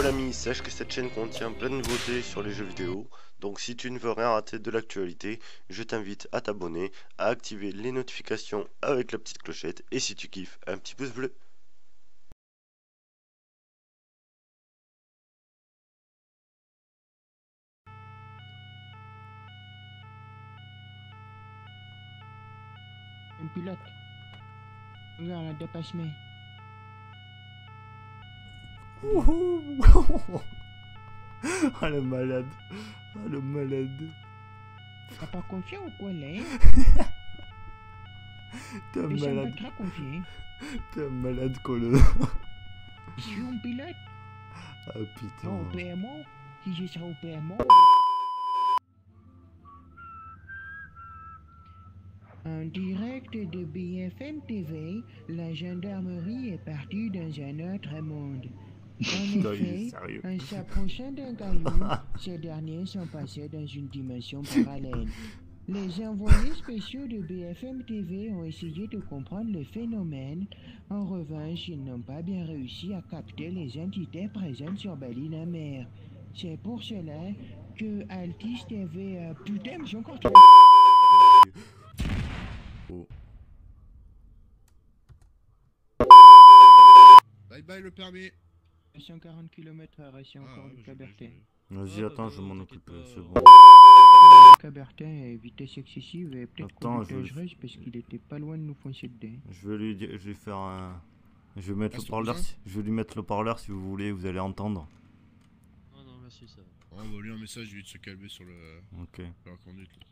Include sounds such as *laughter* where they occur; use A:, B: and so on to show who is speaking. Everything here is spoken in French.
A: amis, sache que cette chaîne contient plein de nouveautés sur les jeux vidéo, donc si tu ne veux rien rater de l'actualité, je t'invite à t'abonner, à activer les notifications avec la petite clochette, et si tu kiffes, un petit pouce bleu.
B: Un pilote.
C: Ah *laughs* le malade. Ah le malade.
B: T'as pas confiant ou quoi là hein
C: T'es un
B: ça
C: malade.
B: très confiant.
C: T'es un malade colleux.
B: Je suis un pilote.
C: Ah putain.
B: Au PMO. Si je serais au PMO. En direct de BFM TV, la gendarmerie est partie dans un autre monde. En *laughs* effet, en s'approchant d'un caillou, *laughs* ces derniers sont passés dans une dimension parallèle. Les envoyés spéciaux de BFM TV ont essayé de comprendre le phénomène. En revanche, ils n'ont pas bien réussi à capter les entités présentes sur Belle-Île-en-Mer. C'est pour cela que Altis TV... euh, putain, mais j'ai encore...
C: Oh.
D: Bye bye le permis
B: 140 km/h et c'est encore du Cabertin.
C: Vas-y,
E: Ah,
C: attends, je m'en occupe. C'est bon. *laughs*
B: Le Cabertin est vitesse excessive et peut-être
C: Attends,
B: qu'on
C: je
B: parce qu'il était pas loin de nous foncer dedans.
C: Je vais lui dire, je vais faire un. Je vais mettre
D: Ah,
C: le parleur. Je vais lui mettre le parleur si vous voulez, vous allez entendre.
E: Ah non, merci, ça va.
D: Oh bah lui un message, lui de se calmer sur le
C: Ok.
D: la conduite. là.